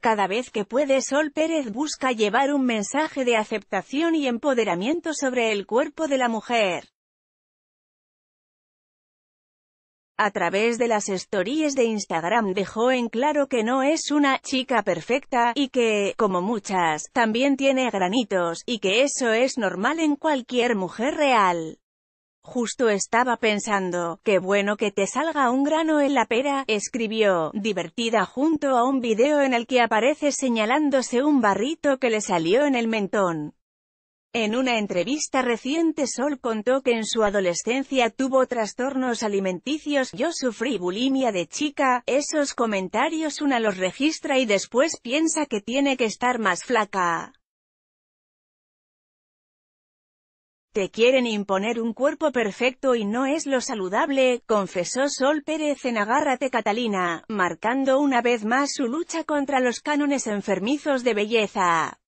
Cada vez que puede Sol Pérez busca llevar un mensaje de aceptación y empoderamiento sobre el cuerpo de la mujer. A través de las stories de Instagram dejó en claro que no es una chica perfecta, y que, como muchas, también tiene granitos, y que eso es normal en cualquier mujer real. Justo estaba pensando, qué bueno que te salga un grano en la pera, escribió, divertida junto a un video en el que aparece señalándose un barrito que le salió en el mentón. En una entrevista reciente Sol contó que en su adolescencia tuvo trastornos alimenticios, yo sufrí bulimia de chica, esos comentarios una los registra y después piensa que tiene que estar más flaca. Te quieren imponer un cuerpo perfecto y no es lo saludable, confesó Sol Pérez en Agárrate Catalina, marcando una vez más su lucha contra los cánones enfermizos de belleza.